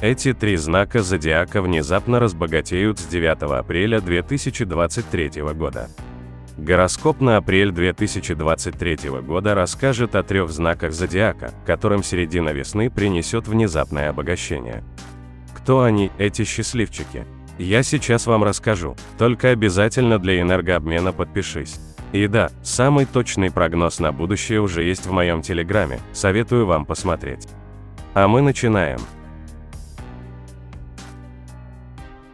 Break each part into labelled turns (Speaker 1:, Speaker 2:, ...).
Speaker 1: Эти три знака зодиака внезапно разбогатеют с 9 апреля 2023 года. Гороскоп на апрель 2023 года расскажет о трех знаках зодиака, которым середина весны принесет внезапное обогащение. Кто они, эти счастливчики? Я сейчас вам расскажу, только обязательно для энергообмена подпишись. И да, самый точный прогноз на будущее уже есть в моем телеграме, советую вам посмотреть. А мы начинаем.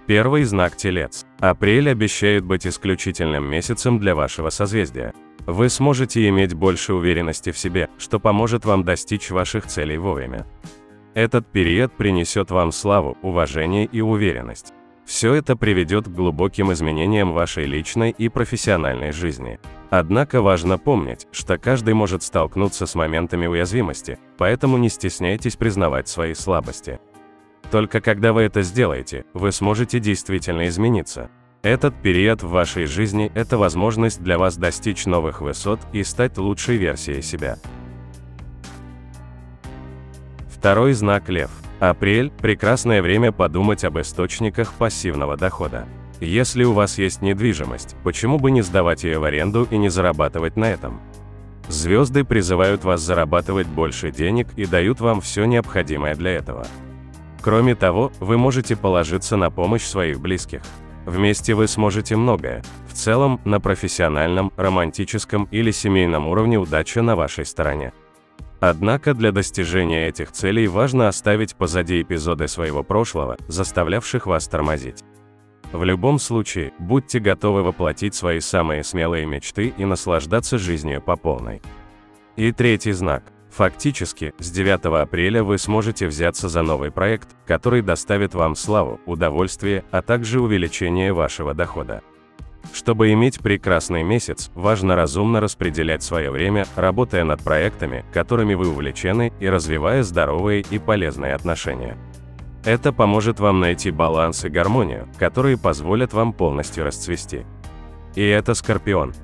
Speaker 1: Первый знак Телец. Апрель обещает быть исключительным месяцем для вашего созвездия. Вы сможете иметь больше уверенности в себе, что поможет вам достичь ваших целей вовремя. Этот период принесет вам славу, уважение и уверенность. Все это приведет к глубоким изменениям вашей личной и профессиональной жизни. Однако важно помнить, что каждый может столкнуться с моментами уязвимости, поэтому не стесняйтесь признавать свои слабости. Только когда вы это сделаете, вы сможете действительно измениться. Этот период в вашей жизни – это возможность для вас достичь новых высот и стать лучшей версией себя. Второй знак Лев. Апрель – прекрасное время подумать об источниках пассивного дохода. Если у вас есть недвижимость, почему бы не сдавать ее в аренду и не зарабатывать на этом? Звезды призывают вас зарабатывать больше денег и дают вам все необходимое для этого. Кроме того, вы можете положиться на помощь своих близких. Вместе вы сможете многое. В целом, на профессиональном, романтическом или семейном уровне удача на вашей стороне. Однако для достижения этих целей важно оставить позади эпизоды своего прошлого, заставлявших вас тормозить. В любом случае, будьте готовы воплотить свои самые смелые мечты и наслаждаться жизнью по полной. И третий знак. Фактически, с 9 апреля вы сможете взяться за новый проект, который доставит вам славу, удовольствие, а также увеличение вашего дохода. Чтобы иметь прекрасный месяц, важно разумно распределять свое время, работая над проектами, которыми вы увлечены, и развивая здоровые и полезные отношения. Это поможет вам найти баланс и гармонию, которые позволят вам полностью расцвести. И это Скорпион.